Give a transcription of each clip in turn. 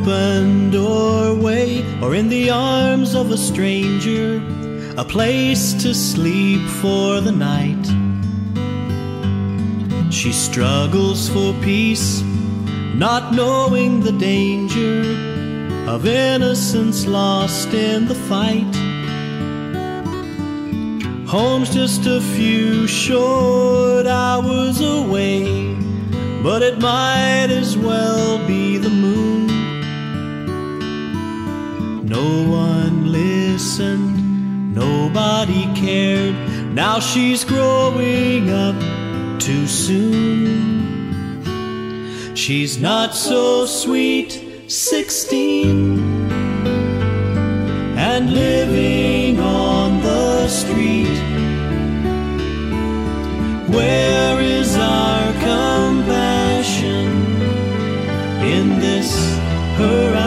open doorway or in the arms of a stranger, a place to sleep for the night. She struggles for peace, not knowing the danger of innocence lost in the fight. Home's just a few short hours away, but it might as well be the No one listened, nobody cared. Now she's growing up too soon. She's not so sweet, 16, and living on the street. Where is our compassion in this her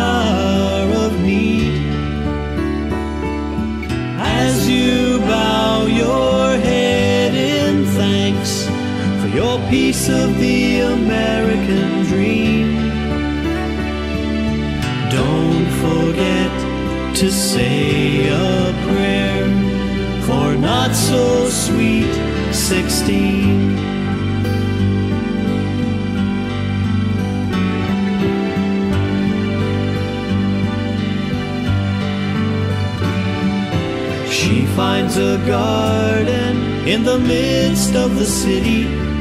your piece of the American dream, don't forget to say a prayer for not so sweet 16. She finds a garden in the midst of the city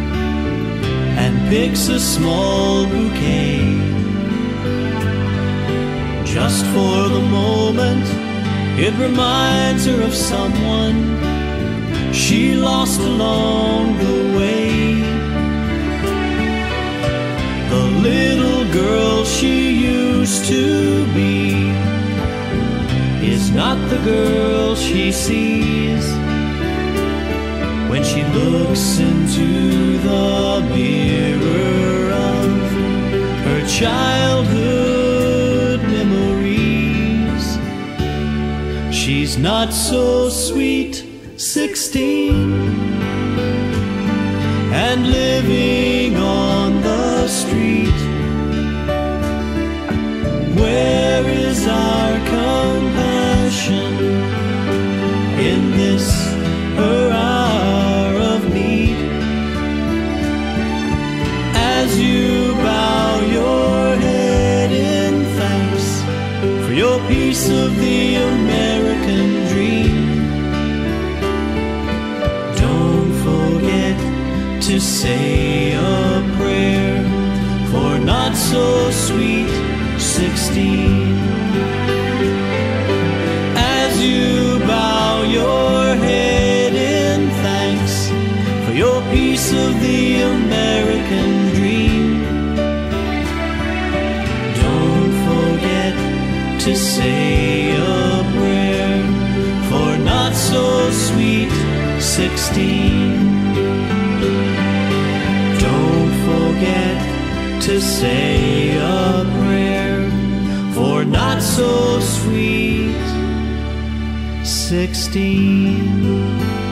picks a small bouquet. Just for the moment, it reminds her of someone she lost along the way. The little girl she used to be is not the girl she sees when she looks into the mirror of her childhood memories. She's not so sweet, 16, and living on the street. Where for your piece of the American dream, don't forget to say a prayer for not so sweet 16. As you bow your head in thanks for your piece of the American dream, to say a prayer for not so sweet 16. Don't forget to say a prayer for not so sweet 16.